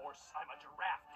horse. I'm a giraffe.